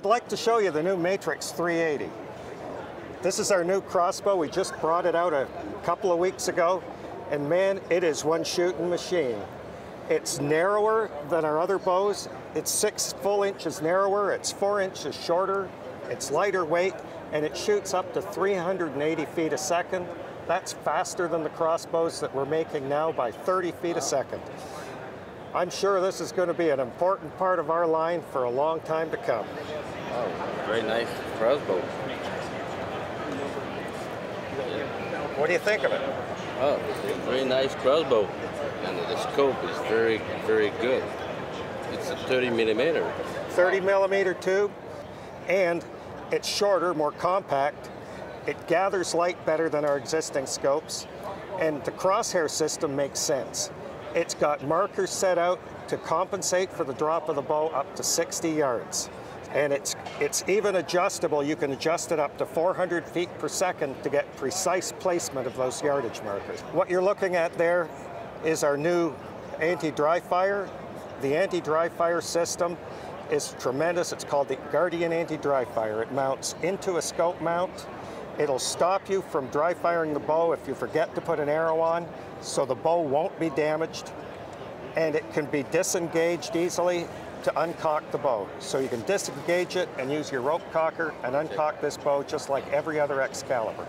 I'd like to show you the new Matrix 380. This is our new crossbow. We just brought it out a couple of weeks ago, and man, it is one shooting machine. It's narrower than our other bows. It's six full inches narrower, it's four inches shorter, it's lighter weight, and it shoots up to 380 feet a second. That's faster than the crossbows that we're making now by 30 feet a second. I'm sure this is going to be an important part of our line for a long time to come. Oh, very nice crossbow. What do you think of it? Oh, very nice crossbow. And the scope is very, very good. It's a 30 millimeter. 30 millimeter tube, and it's shorter, more compact. It gathers light better than our existing scopes, and the crosshair system makes sense. It's got markers set out to compensate for the drop of the bow up to 60 yards. And it's, it's even adjustable. You can adjust it up to 400 feet per second to get precise placement of those yardage markers. What you're looking at there is our new anti-dry fire. The anti-dry fire system is tremendous. It's called the Guardian Anti-Dry Fire. It mounts into a scope mount. It'll stop you from dry firing the bow if you forget to put an arrow on so the bow won't be damaged and it can be disengaged easily to uncock the bow. So you can disengage it and use your rope cocker and uncock this bow just like every other Excalibur.